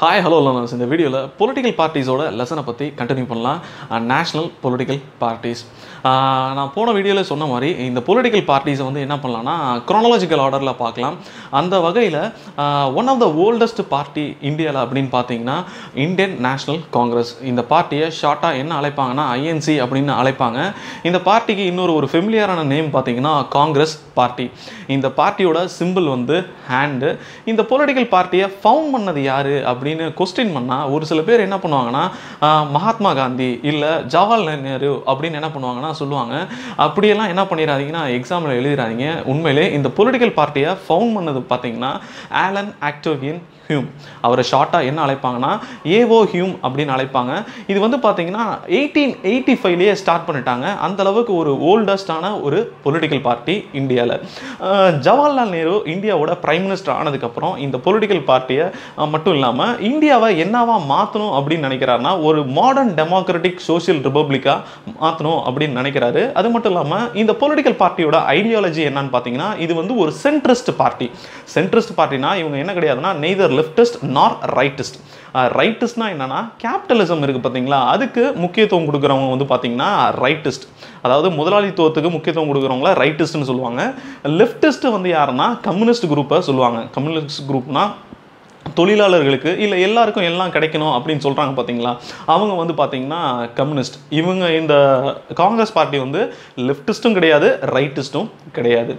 Hi hello learners இந்த வீடியோவில் political பார்ட்டிஸோட லெசனை பற்றி கண்டினியூ பண்ணலாம். நேஷ்னல் பொலிட்டிக்கல் பார்ட்டிஸ் நான் போன வீடியோவில் சொன்ன மாதிரி இந்த பொலிட்டிக்கல் பார்ட்டிஸை வந்து என்ன பண்ணலாம்னா க்ரோனாலஜிக்கல் ஆர்டரில் பார்க்கலாம். அந்த வகையில் one uh, of the oldest party இந்தியாவில் அப்படின்னு பார்த்தீங்கன்னா இந்தியன் நேஷ்னல் காங்கிரஸ் இந்த பார்ட்டியை ஷார்ட்டாக என்ன அழைப்பாங்கன்னா ஐஎன்சி அப்படின்னு அழைப்பாங்க. இந்த பார்ட்டிக்கு இன்னொரு ஒரு ஃபெமிலியரான நேம் பார்த்தீங்கன்னா காங்கிரஸ் பார்ட்டி இந்த பார்ட்டியோட சிம்பிள் வந்து ஹேண்டு இந்த பொலிட்டிக்கல் பார்ட்டியை ஃபவுண்ட் பண்ணது யார் அப்படின்னு அப்படின்னு கொஸ்டின் பண்ணால் ஒரு சில பேர் என்ன பண்ணுவாங்கன்னா மகாத்மா காந்தி இல்லை ஜவஹர்லால் நேரு அப்படின்னு என்ன பண்ணுவாங்கன்னா சொல்லுவாங்க. அப்படியெல்லாம் என்ன பண்ணிடாதீங்கன்னா எக்ஸாமில் எழுதிடாதீங்க உண்மையிலே இந்த பொலிட்டிக்கல் பார்ட்டியை ஃபவுண்ட் பண்ணது பார்த்தீங்கன்னா ஆலன் ஆக்டோவியன் ஹியூம். அவரை ஷார்ட்டாக என்ன அழைப்பாங்கன்னா ஏஓ ஹியூம் அப்படின்னு அழைப்பாங்க. இது வந்து பார்த்தீங்கன்னா எயிட்டீன் எயிட்டி ஃபைவ்லேயே ஸ்டார்ட் பண்ணிட்டாங்க. அந்த அளவுக்கு ஒரு ஓல்டஸ்டான ஒரு பொலிட்டிக்கல் பார்ட்டி இந்தியாவில் ஜவஹர்லால் நேரு இந்தியாவோட பிரைம் மினிஸ்டர் ஆனதுக்கப்புறம் இந்த பொலிட்டிக்கல் பார்ட்டியை மட்டும் இல்லாமல் இந்தியாவை என்னவா மாற்றணும் அப்படின்னு நினைக்கிறாருன்னா ஒரு மாடர்ன் டெமோக்ராட்டிக் சோஷியல் ரிபப்ளிக்காக மாற்றணும் அப்படின்னு நினைக்கிறாரு. அது மட்டும் இல்லாமல் இந்த பொலிட்டிக்கல் பார்ட்டியோட ஐடியாலஜி என்னன்னு பார்த்தீங்கன்னா இது வந்து ஒரு சென்ட்ரஸ்ட் பார்ட்டி சென்ட்ரஸ்ட் பார்ட்டினா இவங்க என்ன கிடையாதுன்னா நெய்தர் லெஃப்டிஸ்ட் நார் ரைட்டிஸ்ட் ரைட்டிஸ்ட்னா என்னன்னா கேபிட்டலிசம் இருக்குது பார்த்தீங்களா அதுக்கு முக்கியத்துவம் கொடுக்குறவங்க வந்து பார்த்தீங்கன்னா ரைட்டிஸ்ட் அதாவது முதலாளித்துவத்துக்கு முக்கியத்துவம் கொடுக்குறவங்கள ரைட்டிஸ்ட்னு சொல்லுவாங்க. லெஃப்டிஸ்ட் வந்து யாருன்னா கம்யூனிஸ்ட் குரூப்பை சொல்லுவாங்க. கம்யூனிஸ்ட் குரூப்னா தொழிலாளர்களுக்கு இல்லை எல்லாருக்கும் எல்லாம் கிடைக்கணும் அப்படின்னு சொல்கிறாங்க பார்த்தீங்களா அவங்க வந்து பார்த்தீங்கன்னா கம்யூனிஸ்ட். இவங்க இந்த காங்கிரஸ் பார்ட்டி வந்து லெஃப்டிஸ்ட்டும் கிடையாது ரைட்டிஸ்ட்டும் கிடையாது.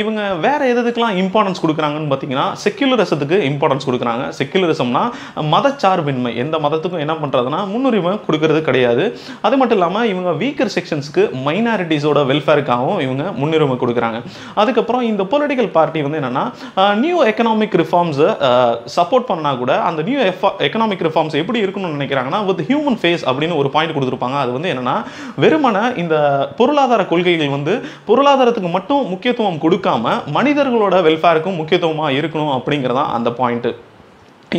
இவங்க வேறு எதுக்கெலாம் இம்பார்ட்டன்ஸ் கொடுக்குறாங்கன்னு பார்த்தீங்கன்னா செக்யூலரிசத்துக்கு இம்பார்ட்டன்ஸ் கொடுக்குறாங்க. செக்யூலரிசம்னா மதச்சார்பின்மை. எந்த மதத்துக்கும் என்ன பண்ணுறதுனா முன்னுரிமை கொடுக்கறது கிடையாது. அது மட்டும் இல்லாமல் இவங்க வீக்கர் செக்ஷன்ஸ்க்கு மைனாரிட்டிஸோட வெல்ஃபேருக்காகவும் இவங்க முன்னுரிமை கொடுக்குறாங்க. அதுக்கப்புறம் இந்த பொலிட்டிக்கல் பார்ட்டி வந்து என்னென்னா நியூ எக்கனாமிக் ரிஃபார்ம்ஸை சப்போர்ட் பண்ணால் கூட அந்த நியூ எக்கனாமிக் ரிஃபார்ம்ஸ் எப்படி இருக்கணும்னு நினைக்கிறாங்கன்னா வித் ஹியூமன் ஃபேஸ் அப்படின்னு ஒரு பாயிண்ட் கொடுத்துருப்பாங்க. அது வந்து என்னன்னா வெறுமனை இந்த பொருளாதார கொள்கைகள் வந்து பொருளாதாரத்துக்கு மட்டும் முக்கியத்துவம் கொடுக்காம மனிதர்களோட வெல்ஃபேருக்கும் முக்கியத்துவமாக இருக்கணும் அப்படிங்கிறதான் அந்த பாயிண்ட்டு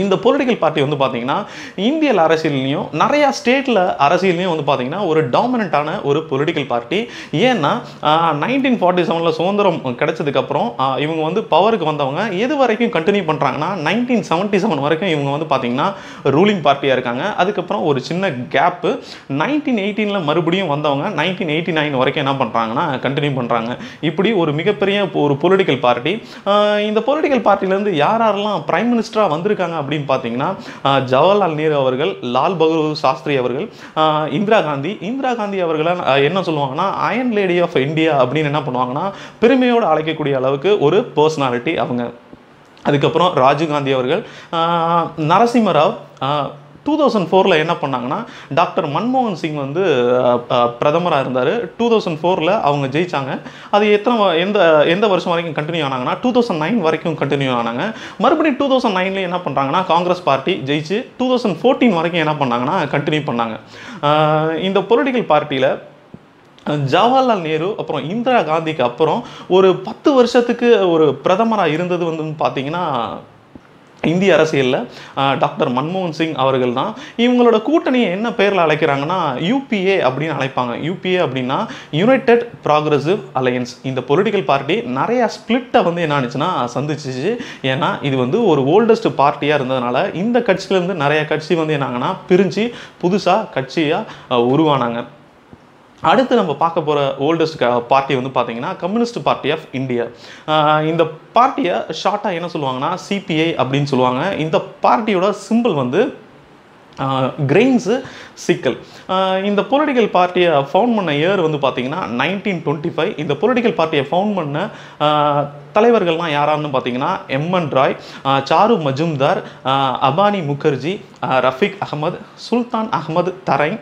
இந்த பொலிட்டிக்கல் பார்ட்டி வந்து பார்த்தீங்கன்னா இந்தியல் அரசியல்லையும் நிறையா ஸ்டேட்டில் அரசியல்லையும் வந்து பார்த்தீங்கன்னா ஒரு டாமினண்ட்டான ஒரு பொலிட்டிக்கல் பார்ட்டி ஏன்னா நைன்டீன் ஃபார்ட்டி செவனில் சுதந்திரம் கிடைச்சதுக்கப்புறம் இவங்க வந்து பவருக்கு வந்தவங்க. எது வரைக்கும் கண்டினியூ பண்ணுறாங்கன்னா நைன்டீன் செவன்ட்டி செவன் வரைக்கும் இவங்க வந்து பார்த்தீங்கன்னா ரூலிங் பார்ட்டியாக இருக்காங்க. அதுக்கப்புறம் ஒரு சின்ன கேப்பு நைன்டீன் எயிட்டீனில் மறுபடியும் வந்தவங்க நைன்டீன் எயிட்டி நைன் வரைக்கும் என்ன பண்ணுறாங்கன்னா கண்டினியூ பண்ணுறாங்க இப்படி ஒரு மிகப்பெரிய ஒரு பொலிட்டிக்கல் பார்ட்டி இந்த பொலிட்டிக்கல் பார்ட்டிலேருந்து யார் யாரெல்லாம் பிரைம் மினிஸ்டராக வந்திருக்காங்க அப்படின்னு பார்த்தீங்கன்னா ஜவஹர்லால் நேரு அவர்கள் லால் பகதூர் சாஸ்திரி அவர்கள் இந்திரா காந்தி. இந்திரா காந்தி அவர்களை என்ன சொல்லுவாங்கன்னா அயன் லேடி ஆஃப் இந்தியா அப்படின்னு என்ன பண்ணுவாங்கன்னா பெருமையோடு அழைக்கக்கூடிய அளவுக்கு ஒரு பர்சனாலிட்டி அவங்க. அதுக்கப்புறம் ராஜீவ் காந்தி அவர்கள் நரசிம்மராவ் டூ தௌசண்ட் ஃபோரில் என்ன பண்ணாங்கன்னா டாக்டர் மன்மோகன் சிங் வந்து பிரதமராக இருந்தார். டூ தௌசண்ட் ஃபோரில் அவங்க ஜெயிச்சாங்க. அது எத்தனை எந்த எந்த வருஷம் வரைக்கும் கண்டினியூ ஆனாங்கன்னா டூ தௌசண்ட் நைன் வரைக்கும் கண்டினியூ ஆனாங்க. மறுபடியும் டூ தௌசண்ட் நைனில் என்ன பண்ணுறாங்கன்னா காங்கிரஸ் பார்ட்டி ஜெயிச்சு டூ தௌசண்ட் ஃபோர்டீன் வரைக்கும் என்ன பண்ணாங்கன்னா கண்டினியூ பண்ணாங்க. இந்த பொலிட்டிக்கல் பார்ட்டியில் ஜவஹர்லால் நேரு அப்புறம் இந்திரா காந்திக்கு அப்புறம் ஒரு பத்து வருஷத்துக்கு ஒரு பிரதமராக இருந்தது வந்து பார்த்தீங்கன்னா இந்திய அரசியலில் டாக்டர் மன்மோகன் சிங் அவர்கள் தான் இவங்களோட கூட்டணியை என்ன பேரில் அழைக்கிறாங்கன்னா யூபிஏ அப்படின்னு அழைப்பாங்க. யூபிஏ அப்படின்னா யுனைடெட் ப்ராக்ரஸிவ் அலையன்ஸ் இந்த பொலிட்டிக்கல் பார்ட்டி நிறைய ஸ்பிளிட்டை வந்து என்ன ஆனிச்சுன்னா சந்திச்சிச்சு. ஏன்னா இது வந்து ஒரு ஓல்டஸ்ட் பார்ட்டியாக இருந்ததுனால இந்த கட்சியிலேருந்து நிறைய கட்சி வந்து என்னாங்கன்னா பிரிஞ்சு புதுசாக கட்சியாக உருவானாங்க. அடுத்து நம்ம பார்க்க போகிற ஓல்டஸ்ட் பார்ட்டி வந்து பார்த்தீங்கன்னா கம்யூனிஸ்ட் பார்ட்டி ஆஃப் இந்தியா இந்த பார்ட்டியை ஷார்ட்டாக என்ன சொல்லுவாங்கன்னா சிபிஐ அப்படின்னு சொல்லுவாங்க. இந்த பார்ட்டியோட சிம்பிள் வந்து கிரெயின்ஸு சிக்கல் இந்த பொலிட்டிக்கல் பார்ட்டியை ஃபவுண்ட் பண்ண இயர் வந்து பார்த்தீங்கன்னா நைன்டீன் டுவெண்ட்டி ஃபைவ் இந்த பொலிட்டிக்கல் பார்ட்டியை ஃபவுண்ட் பண்ண தலைவர்கள்லாம் யாரான்னு பார்த்தீங்கன்னா M N Roy Charu Majumdar Abani Mukherjee Rafiq Rafiq Ahmed Sultan Ahmed Tarin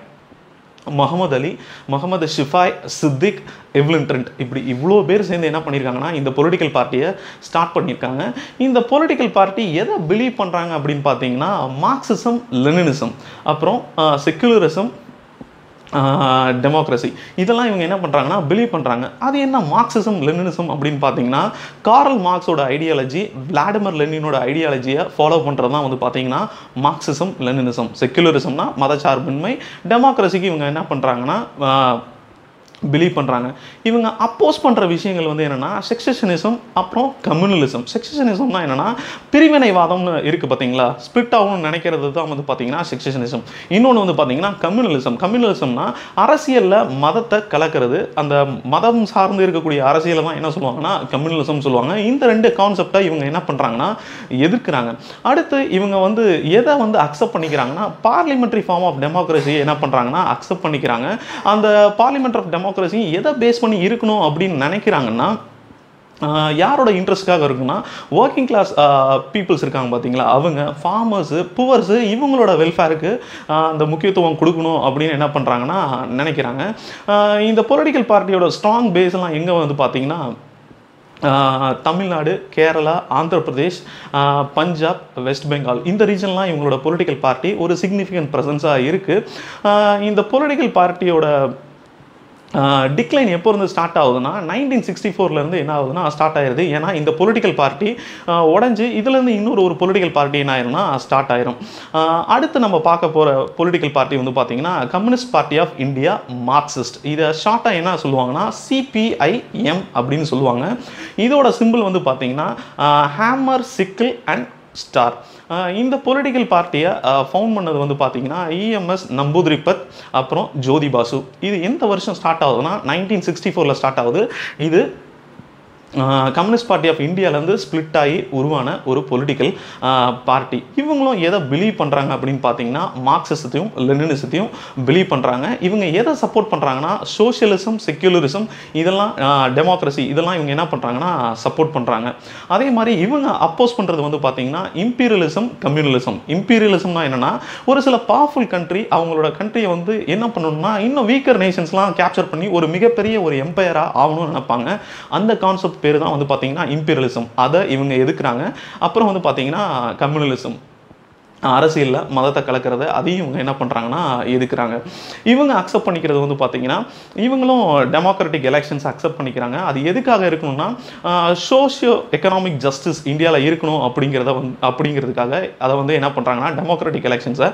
Mohammed Ali Mohammed Shifai Siddique Evelyn Trent. இப்படி இவ்வளோ பேர் சேர்ந்து என்ன பண்ணியிருக்காங்கன்னா இந்த பொலிட்டிக்கல் பார்ட்டியை ஸ்டார்ட் பண்ணியிருக்காங்க இந்த பொலிட்டிக்கல் பார்ட்டி எதை பிலீவ் பண்ணுறாங்க அப்படின்னு பார்த்தீங்கன்னா மார்க்சிசம் லெனினிசம் அப்புறம் செக்குலரிசம் டெமோக்ரஸி இதெல்லாம் இவங்க என்ன பண்ணுறாங்கன்னா பிலீவ் பண்ணுறாங்க அது என்ன மார்க்சிசம் லெனினிசம் அப்படின்னு பார்த்தீங்கன்னா காரல் மார்க்ஸோட ஐடியாலஜி விளாடிமிர் லெனினோட ஐடியாலஜியை ஃபாலோ பண்ணுறது தான் வந்து பார்த்தீங்கன்னா மார்க்சிசம் லெனினிசம் செக்குலரிசம்னா மதச்சார்பின்மை. டெமோக்ரஸிக்கு இவங்க என்ன பண்ணுறாங்கன்னா பிலீவ் பண்ணுறாங்க இவங்க அப்போஸ் பண்ணுற விஷயங்கள் வந்து என்னென்னா செக்ஷனிசம் அப்புறம் கம்யூனலிசம் செக்ஷனிசம்னா என்னென்னா பிரிவினைவாதம்னு இருக்குது பார்த்தீங்களா ஸ்பிட் ஆகும்னு நினைக்கிறது தான் வந்து பார்த்தீங்கன்னா செக்ஷனிசம் இன்னொன்று வந்து பார்த்தீங்கன்னா கம்யூனலிசம் கம்யூனலிசம்னா அரசியலில் மதத்தை கலக்கிறது. அந்த மதம் சார்ந்து இருக்கக்கூடிய அரசியலை தான் என்ன சொல்லுவாங்கன்னா கம்யூனலிசம் சொல்லுவாங்க. இந்த ரெண்டு கான்செப்டை இவங்க என்ன பண்ணுறாங்கன்னா எதிர்க்கிறாங்க. அடுத்து இவங்க வந்து எதை வந்து அக்செப்ட் பண்ணிக்கிறாங்கன்னா பார்லிமெண்ட்ரி ஃபார்ம் ஆஃப் டெமோக்ரஸி என்ன பண்ணுறாங்கன்னா அக்செப்ட் பண்ணிக்கிறாங்க. அந்த பார்லிமெண்ட் ஆஃப் டெமோ டெமோக்ரஸியும் எதை பேஸ் பண்ணி இருக்கணும் அப்படின்னு நினைக்கிறாங்கன்னா யாரோட இன்ட்ரெஸ்ட்காக இருக்குன்னா ஒர்க்கிங் கிளாஸ் பீப்புள்ஸ் இருக்காங்க பார்த்தீங்களா அவங்க ஃபார்மர்ஸு புவர்ஸு இவங்களோட வெல்ஃபேருக்கு அந்த முக்கியத்துவம் கொடுக்கணும் அப்படின்னு என்ன பண்ணுறாங்கன்னா நினைக்கிறாங்க. இந்த பொலிட்டிக்கல் பார்ட்டியோட ஸ்ட்ராங் பேஸ்லாம் எங்கே வந்து பார்த்தீங்கன்னா தமிழ்நாடு கேரளா ஆந்திர பிரதேஷ் பஞ்சாப் வெஸ்ட் பெங்கால் இந்த ரீஜன்லாம் இவங்களோட பொலிட்டிக்கல் பார்ட்டி ஒரு சிக்னிஃபிகண்ட் ப்ரெசன்ஸாக இருக்குது இந்த பொலிட்டிக்கல் பார்ட்டியோட டிக்ளைன் எப்போ இருந்து ஸ்டார்ட் ஆகுதுன்னா நைன்டீன் சிக்ஸ்டி ஃபோர்லேருந்து என்ன ஆகுதுன்னா ஸ்டார்ட் ஆயிருது. ஏன்னா இந்த பொலிட்டிக்கல் பார்ட்டி உடஞ்சி இதுலேருந்து இன்னொரு ஒரு பொலிட்டிக்கல் பார்ட்டி என்ன ஆயிரும்னா ஸ்டார்ட் ஆயிரும். அடுத்து நம்ம பார்க்க போகிற பொலிட்டிக்கல் பார்ட்டி வந்து பார்த்தீங்கன்னா communist party of India Marxist இதை ஷார்ட்டாக என்ன சொல்லுவாங்கன்னா சிபிஐஎம் அப்படின்னு சொல்லுவாங்க. இதோட சிம்பிள் வந்து பார்த்தீங்கன்னா ஹேமர் சிக்கிள் அண்ட் ஸ்டார் இந்த பொலிட்டிக்கல் பார்ட்டியை ஃபவுண்ட் பண்ணது வந்து பார்த்தீங்கன்னா இஎம்எஸ் நம்பூதிரிபத் அப்புறம் ஜோதி பாசு இது எந்த வருஷம் ஸ்டார்ட் ஆகுதுன்னா நைன்டீன் சிக்ஸ்டி ஃபோரில் ஸ்டார்ட் ஆகுது. இது கம்யூனிஸ்ட் பார்ட்டி ஆஃப் இந்தியாவிலேருந்து ஸ்ப்ளிட் ஆகி உருவான ஒரு பொலிட்டிக்கல் பார்ட்டி. இவங்களும் எதை பிலீவ் பண்ணுறாங்க அப்படின்னு பார்த்தீங்கன்னா மார்க்சிசத்தையும் லெனினிசத்தையும் பிலீவ் பண்ணுறாங்க இவங்க எதை சப்போர்ட் பண்ணுறாங்கன்னா சோஷியலிசம் செக்யூலரிசம் இதெல்லாம் டெமோக்ரஸி இதெல்லாம் இவங்க என்ன பண்ணுறாங்கன்னா சப்போர்ட் பண்ணுறாங்க அதே மாதிரி இவங்க அப்போஸ் பண்ணுறது வந்து பார்த்தீங்கன்னா இம்பீரியலிசம் கம்யூனலிசம் இம்பீரியலிசம்னா என்னென்னா ஒரு சில பவர்ஃபுல் கண்ட்ரி அவங்களோட கண்ட்ரியை வந்து என்ன பண்ணணும்னா இன்னும் வீக்கர் நேஷன்ஸ்லாம் கேப்சர் பண்ணி ஒரு மிகப்பெரிய ஒரு எம்பையராக ஆகணும்னு நினைப்பாங்க. அந்த கான்செப்ட் பேர் தான் வந்து பார்த்தீங்கன்னா இம்பீரியலிசம் அதை இவங்க எதுக்குறாங்க? அப்புறம் வந்து பார்த்தீங்கன்னா கம்யூனலிசம் அரசியலில் மதத்தை கலக்கிறத அதையும் இவங்க என்ன பண்ணுறாங்கன்னா எதுக்குறாங்க? இவங்க அக்செப்ட் பண்ணிக்கிறது வந்து பார்த்திங்கன்னா இவங்களும் டெமோக்ராட்டிக் எலெக்ஷன்ஸ் அக்செப்ட் பண்ணிக்கிறாங்க. அது எதுக்காக இருக்கணும்னா சோஷியோ எக்கனாமிக் ஜஸ்டிஸ் இந்தியாவில் இருக்கணும் அப்படிங்கிறத வந்து அப்படிங்கிறதுக்காக அதை வந்து என்ன பண்ணுறாங்கன்னா டெமோக்ராட்டிக் எலெக்ஷன்ஸை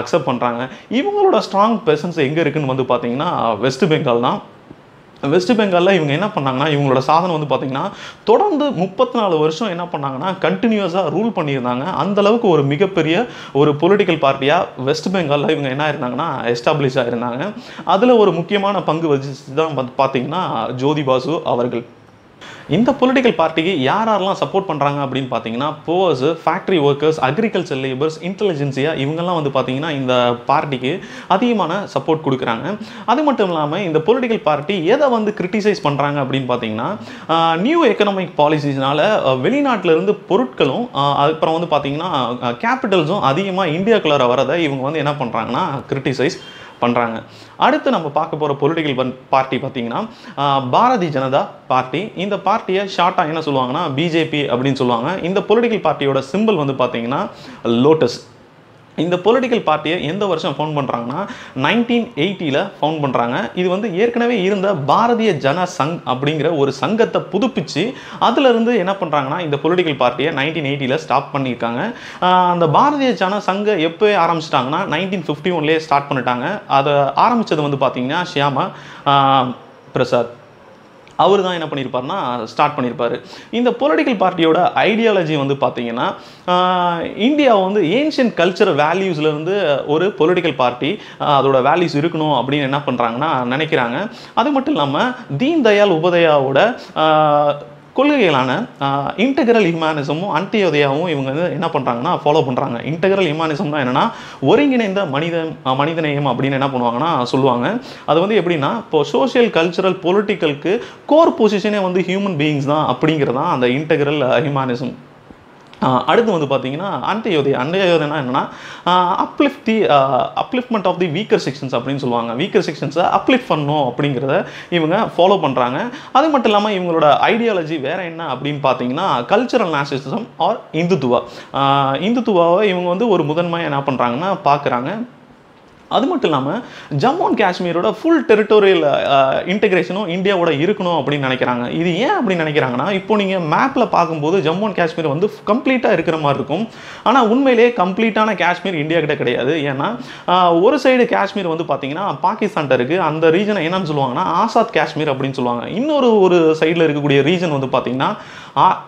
அக்செப்ட் பண்ணுறாங்க இவங்களோட ஸ்ட்ராங் பெர்சன்ஸ் எங்கே இருக்குன்னு வந்து பார்த்திங்கன்னா வெஸ்ட் பெங்கால் தான். வெஸ்ட் பெங்காலில் இவங்க என்ன பண்ணாங்கன்னா இவங்களோட சாதனை வந்து பார்த்திங்கன்னா தொடர்ந்து முப்பத்தி நாலு வருஷம் என்ன பண்ணாங்கன்னா கண்டினியூஸாக ரூல் பண்ணியிருந்தாங்க. அந்தளவுக்கு ஒரு மிகப்பெரிய ஒரு பொலிட்டிக்கல் பார்ட்டியாக வெஸ்ட் பெங்காலில் இவங்க என்ன இருந்தாங்கன்னா எஸ்டாப்ளிஷ் ஆயிருந்தாங்க. அதில் ஒரு முக்கியமான பங்கு வச்சு தான் வந்து பார்த்தீங்கன்னா ஜோதி பாசு அவர்கள். இந்த பொலிட்டிக்கல் பார்ட்டிக்கு யார் யாரெல்லாம் சப்போர்ட் பண்ணுறாங்க அப்படின்னு பார்த்தீங்கன்னா Bowers factory workers agriculture labours intelligentsia இவங்கெல்லாம் வந்து பார்த்தீங்கன்னா இந்த பார்ட்டிக்கு அதிகமான சப்போர்ட் கொடுக்குறாங்க. அது மட்டும் இல்லாமல் இந்த பொலிட்டிக்கல் பார்ட்டி எதை வந்து கிரிட்டிசைஸ் பண்ணுறாங்க அப்படின்னு பார்த்தீங்கன்னா நியூ எக்கனாமிக் பாலிசிஸ்னால வெளிநாட்டிலேருந்து பொருட்களும் அதுக்கப்புறம் வந்து பார்த்தீங்கன்னா கேபிட்டல்ஸும் அதிகமாக இந்தியாக்குள்ளார வரதை இவங்க வந்து என்ன பண்ணுறாங்கன்னா கிரிட்டிசைஸ் பண்ணுறாங்க அடுத்து நம்ம பார்க்க போகிற பொலிட்டிக்கல் பார்ட்டி பார்த்தீங்கன்னா பாரதி பாரதிய ஜனதா பார்ட்டி. இந்த பார்ட்டியை ஷார்ட்டாக என்ன சொல்லுவாங்கன்னா பிஜேபி அப்படின்னு சொல்லுவாங்க. இந்த பொலிட்டிக்கல் பார்ட்டியோட சிம்பிள் வந்து பார்த்தீங்கன்னா லோட்டஸ் இந்த பொலிட்டிக்கல் பார்ட்டியை எந்த வருஷம் ஃபவுண்ட் பண்ணுறாங்கன்னா நைன்டீன் எயிட்டியில் ஃபவுண்ட் பண்ணுறாங்க இது வந்து ஏற்கனவே இருந்த பாரதிய ஜன சங் அப்படிங்கிற ஒரு சங்கத்தை புதுப்பிச்சு அதிலிருந்து என்ன பண்ணுறாங்கன்னா இந்த பொலிட்டிக்கல் பார்ட்டியை நைன்டீன் எயிட்டியில் ஸ்டாப் பண்ணியிருக்காங்க. அந்த பாரதிய ஜன சங்க எப்போ ஆரம்பிச்சிட்டாங்கன்னா நைன்டீன் ஃபிஃப்டி ஒன்லேயே ஸ்டார்ட் பண்ணிட்டாங்க. அதை ஆரம்பித்தது வந்து பார்த்தீங்கன்னா ஷியாமா பிரசாத். அவர் தான் என்ன பண்ணியிருப்பார்னா ஸ்டார்ட் பண்ணியிருப்பார் இந்த பொலிட்டிக்கல் பார்ட்டியோட ஐடியாலஜி வந்து பார்த்தீங்கன்னா இந்தியா வந்து ஏன்ஷியன் கல்ச்சர் வேல்யூஸ்லேருந்து ஒரு பொலிட்டிக்கல் பார்ட்டி அதோட வேல்யூஸ் இருக்கணும் அப்படின்னு என்ன பண்ணுறாங்கன்னா நினைக்கிறாங்க. அது மட்டும் இல்லாமல் தீன் தயாள் உபதயாவோட கொள்கைகளான இன்டெகிரல் ஹியூமனிசமும் அன்டியோதயாவும் இவங்க வந்து என்ன பண்ணுறாங்கன்னா ஃபாலோ பண்ணுறாங்க இன்டெகிரல் ஹியூமனிசம்னா என்னென்னா ஒருங்கிணைந்த மனித மனிதநேயம் அப்படின்னு என்ன பண்ணுவாங்கன்னா சொல்லுவாங்க. அது வந்து எப்படின்னா இப்போ சோஷியல் கல்ச்சுரல் பொலிட்டிக்கலுக்கு கோர் பொசிஷனே வந்து ஹியூமன் பீயிங்ஸ் தான் அப்படிங்கிறது தான் அந்த இன்டெகிரல் ஹியூமனிசம் அடுத்து வந்து பார்த்தீங்கன்னா அண்டயோதயா அண்டயோதனா என்னன்னா uplift the upliftment of the weaker sections அப்படின்னு சொல்லுவாங்க. வீக்கர் செக்ஷன்ஸை அப்லிஃப்ட் பண்ணணும் அப்படிங்கிறத இவங்க ஃபாலோ பண்ணுறாங்க அது மட்டும் இல்லாமல் இவங்களோட ஐடியாலஜி வேற என்ன அப்படின்னு பார்த்தீங்கன்னா கல்ச்சரல் நேஷனலிசம் ஆர் இந்துத்துவா. இந்துத்துவாவை இவங்க வந்து ஒரு முதன்மையாக என்ன பண்ணுறாங்கன்னா பார்க்குறாங்க அது மட்டும் இல்லாமல் ஜம்மு அண்ட் காஷ்மீரோட ஃபுல் டெரிட்டோரியல் இன்டெகிரேஷனும் இந்தியாவோட இருக்கணும் அப்படின்னு நினைக்கிறாங்க. இது ஏன் அப்படின்னு நினைக்கிறாங்கன்னா இப்போ நீங்கள் மேப்பில் பார்க்கும்போது ஜம்மு அண்ட் காஷ்மீர் வந்து கம்ப்ளீட்டாக இருக்கிற மாதிரி இருக்கும். ஆனால் உண்மையிலேயே கம்ப்ளீட்டான காஷ்மீர் இந்தியா கிட்ட கிடையாது. ஏன்னா ஒரு சைடு காஷ்மீர் வந்து பார்த்தீங்கன்னா பாகிஸ்தான்கிட்ட இருக்குது அந்த ரீஜனை என்னன்னு சொல்லுவாங்கன்னா ஆசாத் காஷ்மீர் அப்படின்னு சொல்லுவாங்க. இன்னொரு ஒரு சைடில் இருக்கக்கூடிய ரீஜன் வந்து பார்த்தீங்கன்னா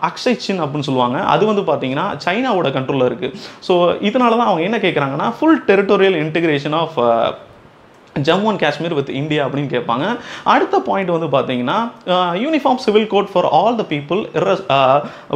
அக்ஸை சின் அப்படின்னு சொல்லுவாங்க. அது வந்து பார்த்தீங்கன்னா சைனாவோட கண்ட்ரோலில் இருக்குது ஸோ இதனால தான் அவங்க என்ன கேட்குறாங்கன்னா full territorial integration of Jammu and Kashmir with India அப்படின்னு கேட்பாங்க. அடுத்த பாயிண்ட் வந்து பார்த்தீங்கன்னா uniform civil code for all the people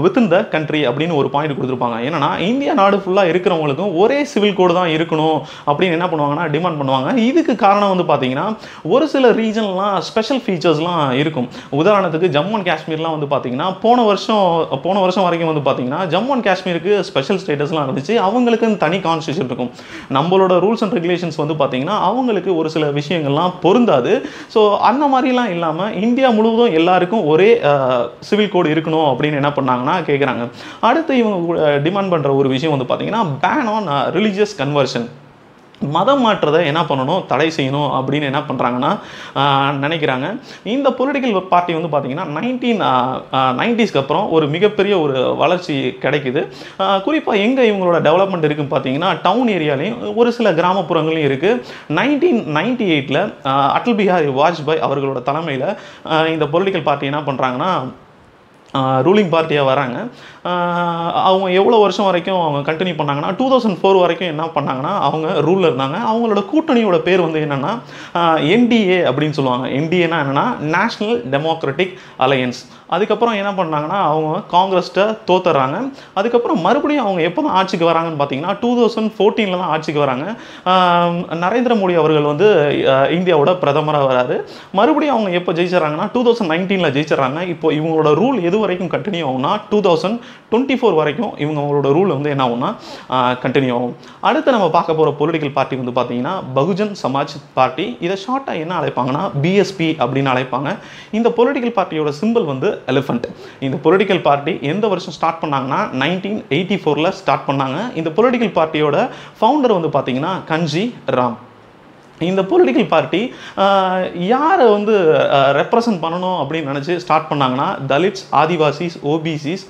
within the country அப்படின்னு ஒரு பாயிண்ட் கொடுத்துருப்பாங்க. என்னன்னா இந்தியா நாடு ஃபுல்லாக இருக்கிறவங்களுக்கும் ஒரே சிவில் கோடு தான் இருக்கணும் அப்படின்னு என்ன பண்ணுவாங்கன்னா டிமாண்ட் பண்ணுவாங்க. இதுக்கு காரணம் வந்து பார்த்தீங்கன்னா ஒரு சில ரீஜன்லாம் ஸ்பெஷல் ஃபீச்சர்ஸ்லாம் இருக்கும். உதாரணத்துக்கு ஜம்மு அண்ட் காஷ்மீர்லாம் வந்து பார்த்தீங்கன்னா போன வருஷம் போன வருஷம் வரைக்கும் வந்து பார்த்தீங்கன்னா ஜம்மு அண்ட் காஷ்மீருக்கு ஸ்பெஷல் ஸ்டேட்டஸ்லாம் இருந்துச்சு. அவங்களுக்கு தனி கான்ஸ்டியூஷன் இருக்கும். நம்மளோட ரூல்ஸ் அண்ட் ரெகுலேஷன்ஸ் வந்து பார்த்தீங்கன்னா அவங்களுக்கு ஒரு சில விஷயங்கள்லாம் பொருந்தாது. ஸோ அந்த மாதிரிலாம் இல்லாமல் இந்தியா முழுவதும் எல்லாருக்கும் ஒரே சிவில் கோடு இருக்கணும் அப்படின்னு என்ன பண்ணாங்கன்னா கேட்குறாங்க அடுத்து இவங்க டிமாண்ட் பண்ணுற ஒரு விஷயம் வந்து பார்த்தீங்கன்னா பேன் ஆன் ரிலீஜியஸ் கன்வர்ஷன் மதம் மாற்றதை என்ன பண்ணணும் தடை செய்யணும் அப்படின்னு என்ன பண்ணுறாங்கன்னா நினைக்கிறாங்க. இந்த பொலிட்டிக்கல் பார்ட்டி வந்து பார்த்திங்கன்னா நைன்டீன் நைன்டிஸ்க்கு அப்புறம் ஒரு மிகப்பெரிய ஒரு வளர்ச்சி கிடைக்குது. குறிப்பாக எங்கே இவங்களோட டெவலப்மெண்ட் இருக்குன்னு பார்த்தீங்கன்னா டவுன் ஏரியாலையும் ஒரு சில கிராமப்புறங்களையும் இருக்குது நைன்டீன் நைன்டி எயிட்டில் அடல் பிஹாரி வாஜ்பாய் அவர்களோட தலைமையில் இந்த பொலிட்டிக்கல் பார்ட்டி என்ன பண்ணுறாங்கன்னா ரூலிங் பார்ட்டியாக வராங்க. அவங்க எவ்வளோ வருஷம் வரைக்கும் அவங்க கண்டினியூ பண்ணாங்கன்னா டூ தௌசண்ட் ஃபோர் வரைக்கும் என்ன பண்ணாங்கன்னா அவங்க ரூலில் இருந்தாங்க. அவங்களோட கூட்டணியோட பேர் வந்து என்னென்னா என்டிஏ அப்படின்னு சொல்லுவாங்க. என்டிஏனா என்னென்னா நேஷ்னல் டெமோக்ராட்டிக் அலையன்ஸ் அதுக்கப்புறம் என்ன பண்ணாங்கன்னா அவங்க காங்கிரஸ்ட்டை தோத்துறாங்க. அதுக்கப்புறம் மறுபடியும் அவங்க எப்போ தான் ஆட்சிக்கு வராங்கன்னு பார்த்தீங்கன்னா டூ தௌசண்ட் ஃபோர்டீனில் தான் ஆட்சிக்கு வராங்க. நரேந்திர மோடி அவர்கள் வந்து இந்தியாவோட பிரதமராக வராரு. மறுபடியும் அவங்க எப்போ ஜெயிச்சிடறாங்கன்னா டூ தௌசண்ட் நைன்டீனில் ஜெயிச்சிடறாங்க. இப்போ இவங்களோட ரூல் எது வரைக்கும் கண்டினியூ ஆகும்னா டூ தௌசண்ட் டுவெண்ட்டி ஃபோர் வரைக்கும் இவங்க அவங்களோட ரூல் வந்து என்ன ஆகும்னா கண்டினியூ ஆகும். அடுத்து நம்ம பார்க்க போகிற பொலிட்டிக்கல் பார்ட்டி வந்து பார்த்தீங்கன்னா பகுஜன் சமாஜ் பார்ட்டி இதை ஷார்ட்டாக என்ன அழைப்பாங்கன்னா பிஎஸ்பி அப்படின்னு அழைப்பாங்க. இந்த பொலிட்டிக்கல் பார்ட்டியோட சிம்பிள் வந்து எலிஃபண்ட் இந்த பொலிட்டிக்கல் பார்ட்டி எந்த வருஷம் ஸ்டார்ட் பண்ணாங்கன்னா நைன்டீன் எயிட்டி ஃபோரில் ஸ்டார்ட் பண்ணாங்க. இந்த பொலிட்டிக்கல் பார்ட்டியோட ஃபவுண்டர் வந்து பார்த்தீங்கன்னா கஞ்சி ராம். இந்த பொலிட்டிக்கல் பார்ட்டி யாரை வந்து ரெப்ரசன்ட் பண்ணணும் அப்படின்னு நினச்சி ஸ்டார்ட் பண்ணாங்கன்னா Dalits Adivasis OBCs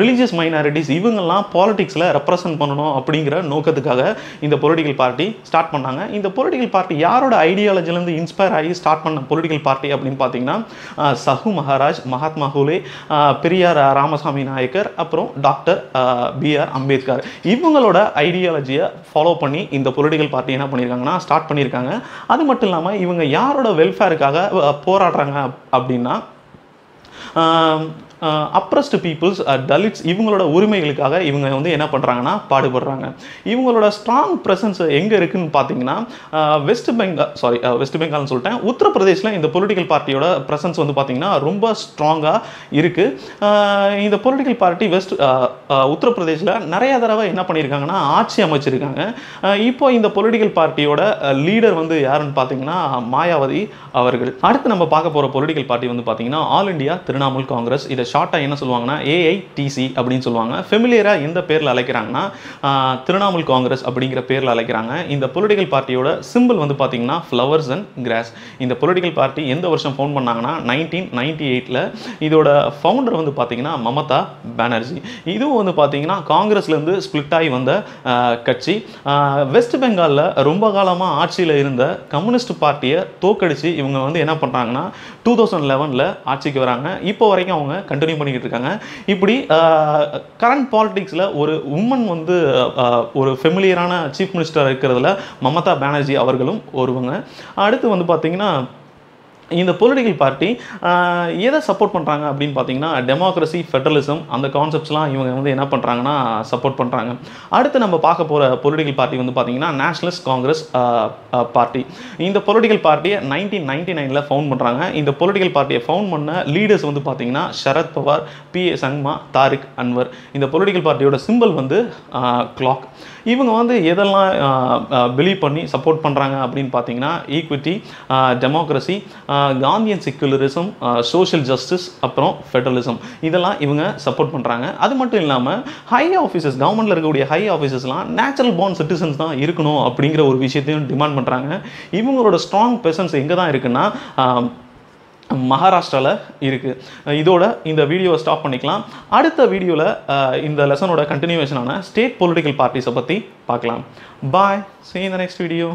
religious minorities இவங்கெல்லாம் பாலிட்டிக்ஸில் ரெப்ரசன்ட் பண்ணணும் அப்படிங்கிற நோக்கத்துக்காக இந்த பொலிட்டிக்கல் பார்ட்டி ஸ்டார்ட் பண்ணாங்க. இந்த பொலிட்டிக்கல் பார்ட்டி யாரோட ஐடியாலஜிலேருந்து இன்ஸ்பயர் ஆகி ஸ்டார்ட் பண்ண பொலிட்டிக்கல் பார்ட்டி அப்படின்னு பார்த்தீங்கன்னா சஹு மகாராஜ் மகாத்மா ஹூலே பெரியார் ராமசாமி நாயக்கர் அப்புறம் டாக்டர் பிஆர் அம்பேத்கர். இவங்களோட ஐடியாலஜியை ஃபாலோ பண்ணி இந்த பொலிட்டிக்கல் பார்ட்டி என்ன பண்ணியிருக்காங்கன்னா ஸ்டார்ட் பண்ணியிருக்காங்க. அது மட்டும் இல்லாமல் இவங்க யாரோட வெல்ஃபேருக்காக போராடுறாங்க அப்படின்னா அப்ரஸ்டு பீப்புள்ஸ் தலித்ஸ் இவங்களோட உரிமைகளுக்காக இவங்க வந்து என்ன பண்ணுறாங்கன்னா பாடுபடுறாங்க. இவங்களோட ஸ்ட்ராங் ப்ரெசன்ஸ் எங்கே இருக்குதுன்னு பார்த்தீங்கன்னா வெஸ்ட் பெங்கால் சாரி வெஸ்ட் பெங்கால்னு சொல்லிட்டேன். உத்தரப்பிரதேசில் இந்த பொலிட்டிக்கல் பார்ட்டியோட ப்ரெசன்ஸ் வந்து பார்த்திங்கன்னா ரொம்ப ஸ்ட்ராங்காக இருக்குது இந்த பொலிட்டிக்கல் பார்ட்டி வெஸ்ட் உத்தரப்பிரதேசில் நிறைய தடவை என்ன பண்ணியிருக்காங்கன்னா ஆட்சி அமைச்சிருக்காங்க. இப்போ இந்த பொலிட்டிக்கல் பார்ட்டியோட லீடர் வந்து யாருன்னு பார்த்தீங்கன்னா மாயாவதி அவர்கள். அடுத்து நம்ம பார்க்க போகிற பொலிட்டிக்கல் பார்ட்டி வந்து பார்த்தீங்கன்னா ஆல் இந்தியா திரிணாமுல் காங்கிரஸ் இதை ஷார்ட்டாக என்ன சொல்லுவாங்கன்னா ஏஐடிசி அப்படின்னு சொல்லுவாங்க. ஃபெமிலியராக எந்த பேரில் அழைக்கிறாங்கன்னா திரிணாமுல் காங்கிரஸ் அப்படிங்கிற பேரில் அழைக்கிறாங்க. இந்த பொலிட்டிக்கல் பார்ட்டியோட சிம்பிள் வந்து பார்த்தீங்கன்னா ஃப்ளவர்ஸ் அண்ட் கிராஸ் இந்த பொலிட்டிக்கல் பார்ட்டி எந்த வருஷம் ஃபோன் பண்ணாங்கன்னா நைன்டீன் நைன்டி எயிட்டில் இதோட ஃபவுண்டர் வந்து பார்த்தீங்கன்னா மமதா பானர்ஜி. இதுவும் வந்து பார்த்தீங்கன்னா காங்கிரஸ்லேருந்து ஸ்பிளிட் ஆகி வந்த கட்சி. வெஸ்ட் பெங்காலில் ரொம்ப காலமாக ஆட்சியில் இருந்த கம்யூனிஸ்ட் பார்ட்டியை தோக்கடிச்சு இவங்க வந்து என்ன பண்ணுறாங்கன்னா டூ தௌசண்ட் லெவனில் ஆட்சிக்கு வராங்க. இப்போ வரைக்கும் அவங்க கண்டினியூ பண்ணிக்கிட்டு இருக்காங்க இப்படி கரண்ட் பாலிடிக்ஸில் ஒரு உமன் வந்து ஒரு ஃபெமிலியரான சீஃப் மினிஸ்டர் இருக்கிறதுல மமதா பானர்ஜி அவர்களும் ஒருவங்க. அடுத்து வந்து பார்த்தீங்கன்னா இந்த பொலிட்டிக்கல் பார்ட்டி எதை சப்போர்ட் பண்ணுறாங்க அப்படின்னு பார்த்தீங்கன்னா டெமோக்ரஸி ஃபெடரலிசம் அந்த கான்செப்ட்ஸ்லாம் இவங்க வந்து என்ன பண்ணுறாங்கன்னா சப்போர்ட் பண்ணுறாங்க அடுத்து நம்ம பார்க்க போகிற பொலிட்டிக்கல் பார்ட்டி வந்து பார்த்தீங்கன்னா நேஷனலிஸ்ட் காங்கிரஸ் பார்ட்டி இந்த பொலிட்டிக்கல் பார்ட்டியை நைன்டீன் நைன்டி நைனில் ஃபவுண்ட் பண்ணுறாங்க இந்த பொலிட்டிக்கல் பார்ட்டியை ஃபவுண்ட் பண்ண லீடர்ஸ் வந்து பார்த்திங்கன்னா சரத் பவார் பி ஏ சங்மா தாரிக் அன்வர். இந்த பொலிட்டிக்கல் பார்ட்டியோட சிம்பிள் வந்து கிளாக் இவங்க வந்து எதெல்லாம் பிலீவ் பண்ணி சப்போர்ட் பண்ணுறாங்க அப்படின்னு பார்த்தீங்கன்னா equity democracy Gandhian secularism social justice அப்புறம் ஃபெடரலிசம் இதெல்லாம் இவங்க சப்போர்ட் பண்ணுறாங்க அது மட்டும் இல்லாமல் ஹை ஆஃபீஸஸ் கவர்மெண்ட்டில் இருக்கக்கூடிய ஹை ஆஃபீஸஸ்லாம் நேச்சுரல் பார்ன் சிட்டிசன்ஸ் தான் இருக்கணும் அப்படிங்கிற ஒரு விஷயத்தையும் டிமாண்ட் பண்ணுறாங்க இவங்களோட ஸ்ட்ராங் பெர்சன்ஸ் எங்கே தான் இருக்குன்னா மகாராஷ்டிராவில் இருக்குது இதோட இந்த வீடியோவை ஸ்டாப் பண்ணிக்கலாம். அடுத்த வீடியோவில் இந்த லெசனோட கண்டினியூவேஷனான ஸ்டேட் பொலிட்டிக்கல் பார்ட்டிஸை பற்றி பார்க்கலாம். பாய் சி இந்த நெக்ஸ்ட் வீடியோ